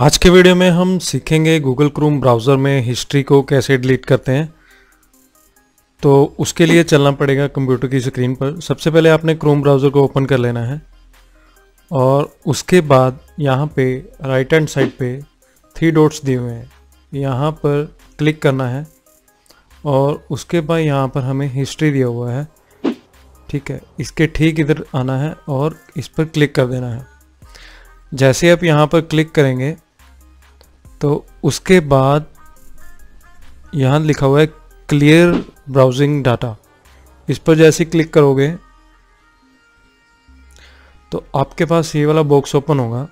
आज के वीडियो में हम सीखेंगे गूगल क्रोम ब्राउज़र में हिस्ट्री को कैसे डिलीट करते हैं। तो उसके लिए चलना पड़ेगा कंप्यूटर की स्क्रीन पर। सबसे पहले आपने क्रोम ब्राउज़र को ओपन कर लेना है और उसके बाद यहाँ पे राइट हैंड साइड पे थ्री डॉट्स दिए हुए हैं। यहाँ पर क्लिक करना है और उसके बाद यहाँ पर हमें हिस्ट्री दिया हुआ है। ठीक है, इसके ठीक इधर आना है और इस पर क्लिक कर देना है। जैसे आप यहाँ पर क्लिक करेंगे तो उसके बाद यहाँ लिखा हुआ है क्लियर ब्राउजिंग डाटा। इस पर जैसे क्लिक करोगे तो आपके पास ये वाला बॉक्स ओपन होगा।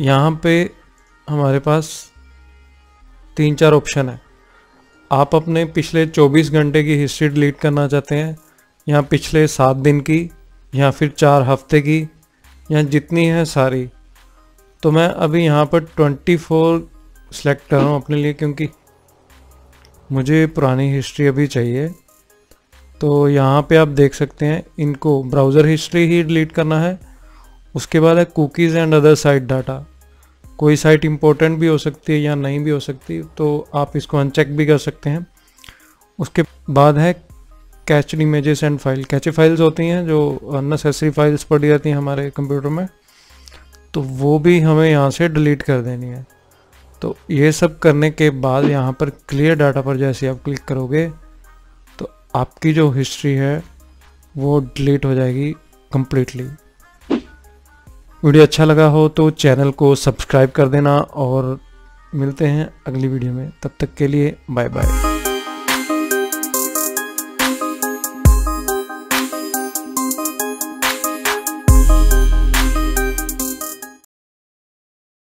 यहाँ पे हमारे पास तीन चार ऑप्शन है। आप अपने पिछले 24 घंटे की हिस्ट्री डिलीट करना चाहते हैं, या पिछले सात दिन की, या फिर चार हफ़्ते की या जितनी है सारी। तो मैं अभी यहाँ पर 24 सेलेक्ट कर रहा हूँ अपने लिए क्योंकि मुझे पुरानी हिस्ट्री अभी चाहिए। तो यहाँ पे आप देख सकते हैं, इनको ब्राउज़र हिस्ट्री ही डिलीट करना है। उसके बाद है cookies and other site data कोई साइट इंपॉर्टेंट भी हो सकती है या नहीं भी हो सकती तो आप इसको अनचेक भी कर सकते हैं। उसके बाद है cached images and file cache files होती हैं जो अननेसेसरी फाइल्स पड़ी जाती हैं हमारे कंप्यूटर में तो वो भी हमें यहाँ से डिलीट कर देनी है। तो ये सब करने के बाद यहाँ पर क्लियर डाटा पर जैसे आप क्लिक करोगे तो आपकी जो हिस्ट्री है, वो डिलीट हो जाएगी कम्प्लीटली वीडियो अच्छा लगा हो तो चैनल को सब्सक्राइब कर देना और मिलते हैं अगली वीडियो में। तब तक के लिए बाय बाय